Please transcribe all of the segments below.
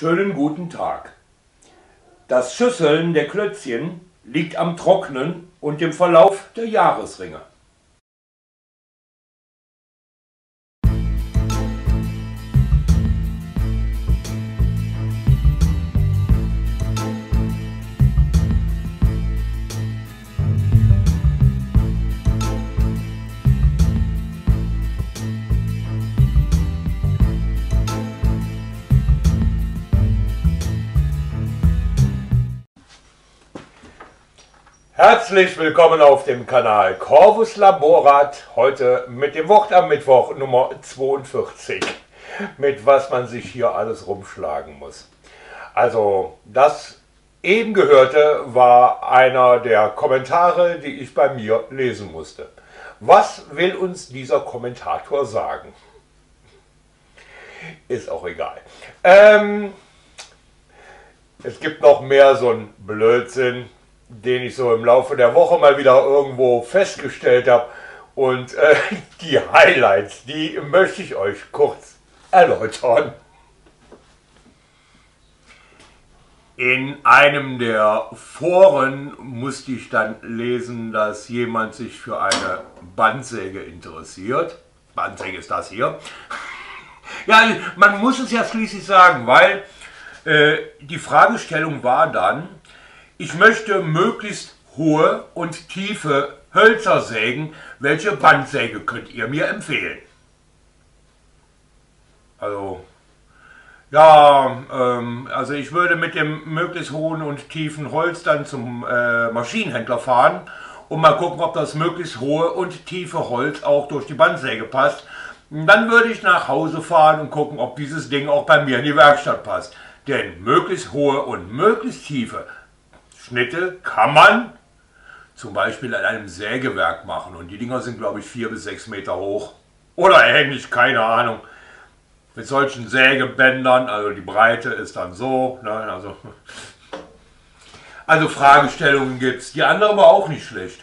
Schönen guten Tag. Das Schüsseln der Klötzchen liegt am Trocknen und dem Verlauf der Jahresringe. Herzlich willkommen auf dem Kanal Corvus Laborat, heute mit dem Wort am Mittwoch Nummer 42, mit was man sich hier alles rumschlagen muss. Also das eben gehörte war einer der Kommentare, die ich bei mir lesen musste. Was will uns dieser Kommentator sagen? Ist auch egal. Ähm, es gibt noch mehr so ein Blödsinn, den ich so im Laufe der Woche mal wieder irgendwo festgestellt habe. Und äh, die Highlights, die möchte ich euch kurz erläutern. In einem der Foren musste ich dann lesen, dass jemand sich für eine Bandsäge interessiert. Bandsäge ist das hier. Ja, man muss es ja schließlich sagen, weil äh, die Fragestellung war dann, ich möchte möglichst hohe und tiefe Hölzer sägen. Welche Bandsäge könnt ihr mir empfehlen? Also, ja, ähm, also ich würde mit dem möglichst hohen und tiefen Holz dann zum äh, Maschinenhändler fahren und mal gucken, ob das möglichst hohe und tiefe Holz auch durch die Bandsäge passt. dann würde ich nach Hause fahren und gucken, ob dieses Ding auch bei mir in die Werkstatt passt. Denn möglichst hohe und möglichst tiefe Schnitte kann man zum Beispiel an einem Sägewerk machen. Und die Dinger sind, glaube ich, vier bis sechs Meter hoch. Oder ähnlich, keine Ahnung. Mit solchen Sägebändern, also die Breite ist dann so. Ne, also, also Fragestellungen gibt es. Die andere war auch nicht schlecht.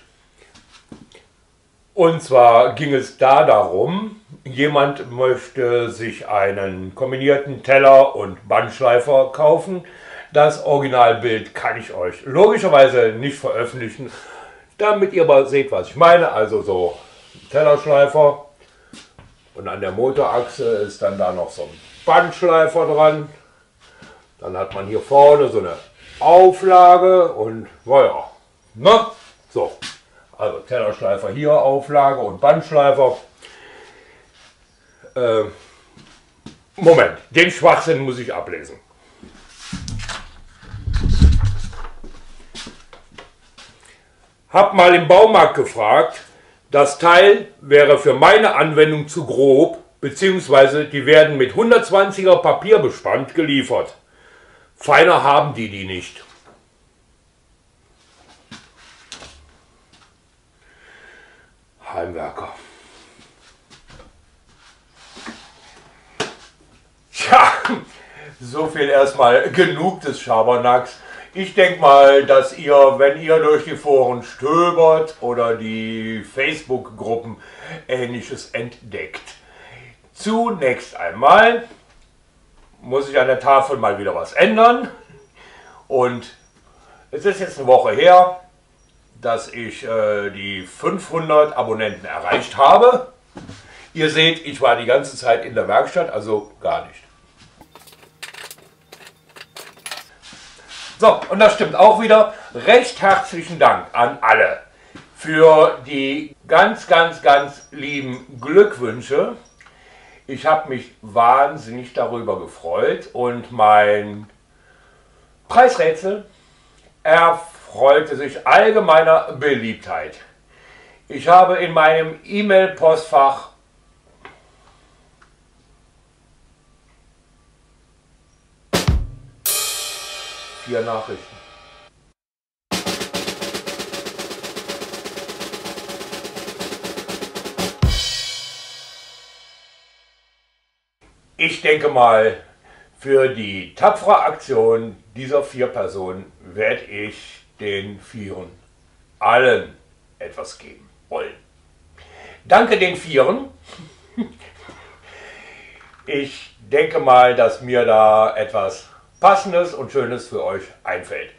Und zwar ging es da darum, jemand möchte sich einen kombinierten Teller und Bandschleifer kaufen das Originalbild kann ich euch logischerweise nicht veröffentlichen, damit ihr aber seht, was ich meine. Also so Tellerschleifer und an der Motorachse ist dann da noch so ein Bandschleifer dran. Dann hat man hier vorne so eine Auflage und naja, ne? So, also Tellerschleifer hier, Auflage und Bandschleifer. Äh, Moment, den Schwachsinn muss ich ablesen. Hab mal im Baumarkt gefragt, das Teil wäre für meine Anwendung zu grob, beziehungsweise die werden mit 120er Papier bespannt geliefert. Feiner haben die die nicht. Heimwerker. Tja, so viel erstmal genug des Schabernacks. Ich denke mal, dass ihr, wenn ihr durch die Foren stöbert oder die Facebook-Gruppen ähnliches entdeckt, zunächst einmal muss ich an der Tafel mal wieder was ändern. Und es ist jetzt eine Woche her, dass ich äh, die 500 Abonnenten erreicht habe. Ihr seht, ich war die ganze Zeit in der Werkstatt, also gar nicht. So, und das stimmt auch wieder. Recht herzlichen Dank an alle für die ganz, ganz, ganz lieben Glückwünsche. Ich habe mich wahnsinnig darüber gefreut und mein Preisrätsel erfreute sich allgemeiner Beliebtheit. Ich habe in meinem E-Mail-Postfach vier Nachrichten. Ich denke mal, für die tapfere Aktion dieser vier Personen werde ich den Vieren allen etwas geben wollen. Danke den Vieren. Ich denke mal, dass mir da etwas Passendes und Schönes für euch einfällt.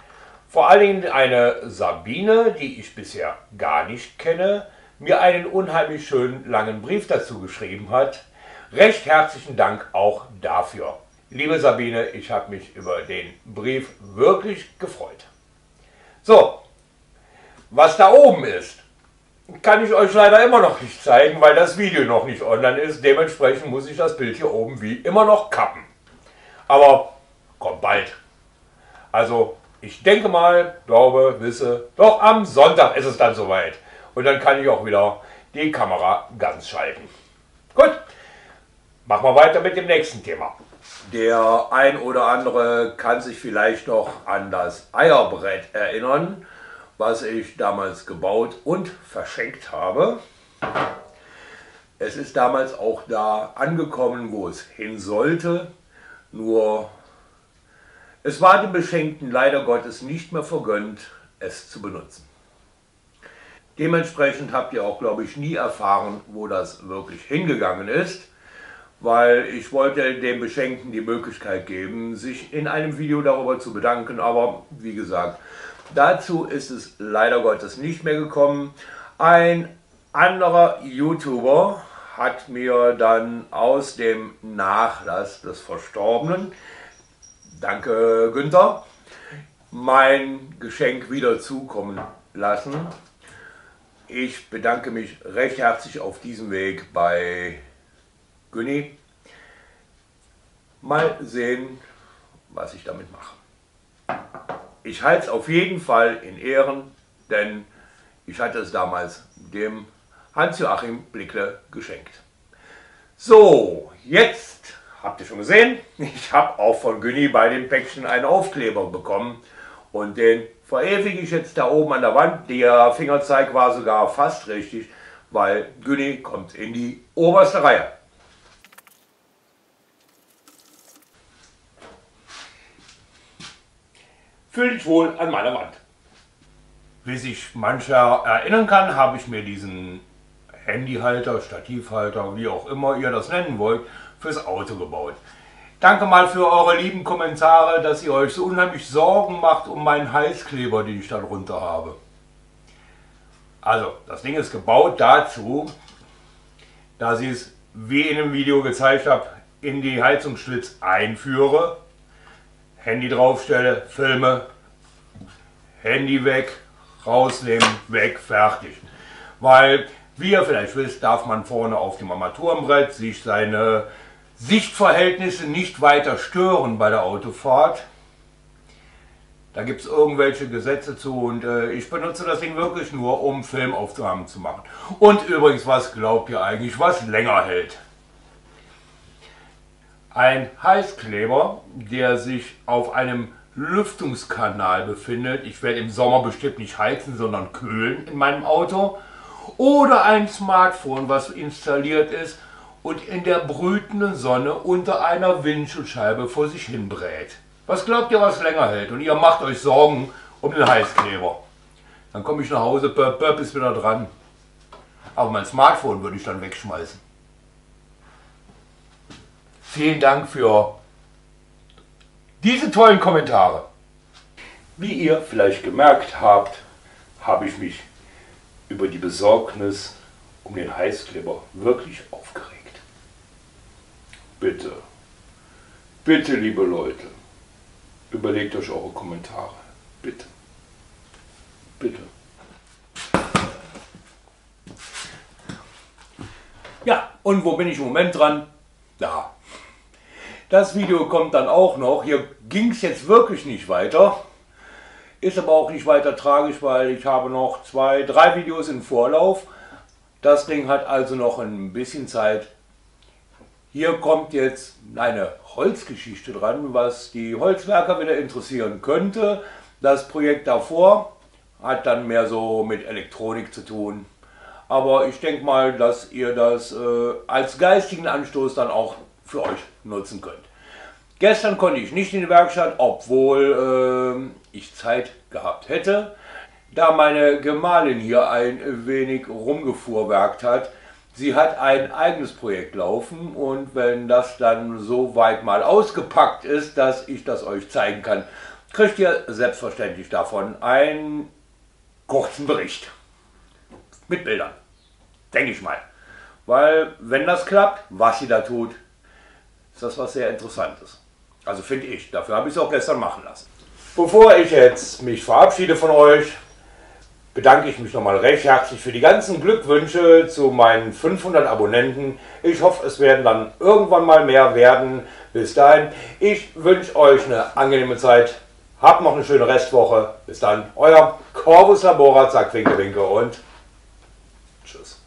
Vor allen Dingen eine Sabine, die ich bisher gar nicht kenne, mir einen unheimlich schönen langen Brief dazu geschrieben hat. Recht herzlichen Dank auch dafür. Liebe Sabine, ich habe mich über den Brief wirklich gefreut. So, was da oben ist, kann ich euch leider immer noch nicht zeigen, weil das Video noch nicht online ist. Dementsprechend muss ich das Bild hier oben wie immer noch kappen. Aber kommt bald. Also ich denke mal, glaube, wisse, doch am Sonntag ist es dann soweit. Und dann kann ich auch wieder die Kamera ganz schalten. Gut, machen wir weiter mit dem nächsten Thema. Der ein oder andere kann sich vielleicht noch an das Eierbrett erinnern, was ich damals gebaut und verschenkt habe. Es ist damals auch da angekommen, wo es hin sollte. Nur es war dem Beschenkten leider Gottes nicht mehr vergönnt, es zu benutzen. Dementsprechend habt ihr auch, glaube ich, nie erfahren, wo das wirklich hingegangen ist, weil ich wollte dem Beschenkten die Möglichkeit geben, sich in einem Video darüber zu bedanken, aber wie gesagt, dazu ist es leider Gottes nicht mehr gekommen. Ein anderer YouTuber hat mir dann aus dem Nachlass des Verstorbenen danke Günther, mein Geschenk wieder zukommen lassen. Ich bedanke mich recht herzlich auf diesem Weg bei Günni. Mal sehen, was ich damit mache. Ich halte es auf jeden Fall in Ehren, denn ich hatte es damals dem Hans-Joachim Blickle geschenkt. So, jetzt habt ihr schon gesehen, ich habe auch von Günni bei dem Päckchen einen Aufkleber bekommen und den verewige ich jetzt da oben an der Wand. Der Fingerzeig war sogar fast richtig, weil Günni kommt in die oberste Reihe. Fühl dich wohl an meiner Wand. Wie sich mancher erinnern kann, habe ich mir diesen Handyhalter, Stativhalter, wie auch immer ihr das nennen wollt, fürs Auto gebaut. Danke mal für eure lieben Kommentare, dass ihr euch so unheimlich Sorgen macht um meinen Heißkleber, den ich da drunter habe. Also, das Ding ist gebaut dazu, dass ich es, wie in dem Video gezeigt habe, in die Heizungsschlitz einführe, Handy draufstelle, filme, Handy weg, rausnehmen, weg, fertig. Weil, wie ihr vielleicht wisst, darf man vorne auf dem Armaturenbrett sich seine Sichtverhältnisse nicht weiter stören bei der Autofahrt. Da gibt es irgendwelche Gesetze zu und äh, ich benutze das Ding wirklich nur, um Filmaufnahmen zu machen. Und übrigens, was glaubt ihr eigentlich, was länger hält? Ein Heißkleber, der sich auf einem Lüftungskanal befindet. Ich werde im Sommer bestimmt nicht heizen, sondern kühlen in meinem Auto. Oder ein Smartphone, was installiert ist und in der brütenden Sonne unter einer Windschutzscheibe vor sich hin brät. Was glaubt ihr, was länger hält? Und ihr macht euch Sorgen um den Heißkleber. Dann komme ich nach Hause, Böp, Böp ist wieder dran. Aber mein Smartphone würde ich dann wegschmeißen. Vielen Dank für diese tollen Kommentare. Wie ihr vielleicht gemerkt habt, habe ich mich über die Besorgnis um den Heißkleber wirklich aufgeregt. Bitte, bitte, liebe Leute, überlegt euch eure Kommentare. Bitte. Bitte. Ja, und wo bin ich im Moment dran? Da. Das Video kommt dann auch noch. Hier ging es jetzt wirklich nicht weiter. Ist aber auch nicht weiter tragisch, weil ich habe noch zwei, drei Videos im Vorlauf. Das Ding hat also noch ein bisschen Zeit hier kommt jetzt eine Holzgeschichte dran, was die Holzwerker wieder interessieren könnte. Das Projekt davor hat dann mehr so mit Elektronik zu tun. Aber ich denke mal, dass ihr das äh, als geistigen Anstoß dann auch für euch nutzen könnt. Gestern konnte ich nicht in die Werkstatt, obwohl äh, ich Zeit gehabt hätte. Da meine Gemahlin hier ein wenig rumgefuhrwerkt hat, Sie hat ein eigenes Projekt laufen und wenn das dann so weit mal ausgepackt ist, dass ich das euch zeigen kann, kriegt ihr selbstverständlich davon einen kurzen Bericht. Mit Bildern. Denke ich mal. Weil wenn das klappt, was sie da tut, ist das was sehr Interessantes. Also finde ich. Dafür habe ich es auch gestern machen lassen. Bevor ich jetzt mich verabschiede von euch, bedanke ich mich nochmal recht herzlich für die ganzen Glückwünsche zu meinen 500 Abonnenten. Ich hoffe, es werden dann irgendwann mal mehr werden. Bis dahin, ich wünsche euch eine angenehme Zeit. Habt noch eine schöne Restwoche. Bis dann, euer Corvus Labora, Zack, Winke, Winke und tschüss.